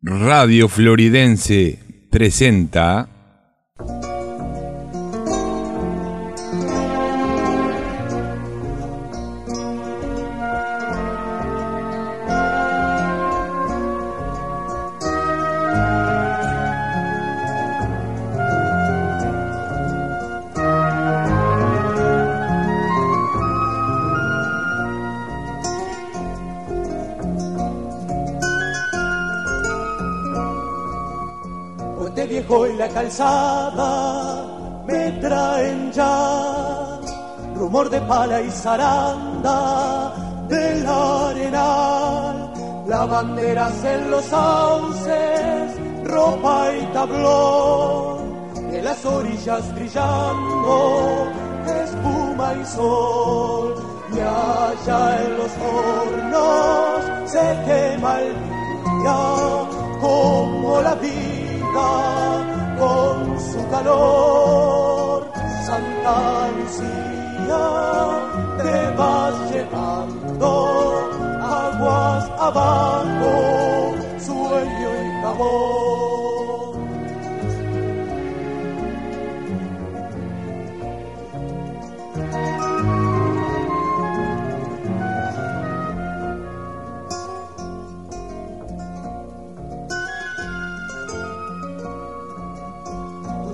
Radio Floridense presenta Puente viejo y la calzada me traen ya rumor de pala y zaranda del arenal, lavanderas en los sauces, ropa y tablón, en las orillas brillando, espuma y sol, y allá en los hornos se quema el día como la vida con su calor. Santa Lucía, te vas llevando aguas abajo, sueño y jabón.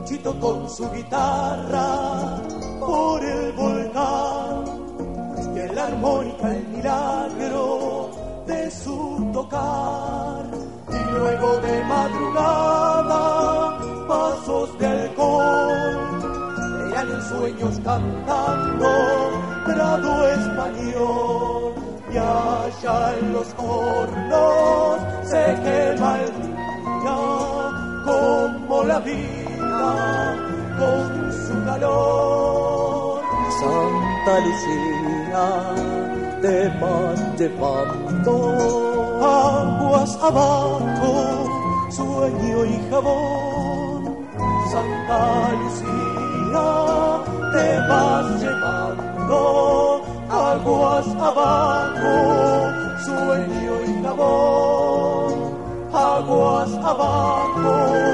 Luchito con su guitarra por el volcán. Y en la armónica el milagro de su tocar. Y luego de madrugada pasos de alcohol eran en sueños cantando prado español. Y allá en los hornos se quema el día como la vida con su calor. Santa Lucía, te vas llevando aguas abajo, sueño y jabón. Santa Lucía, te vas llevando aguas abajo, sueño y jabón. Aguas abajo.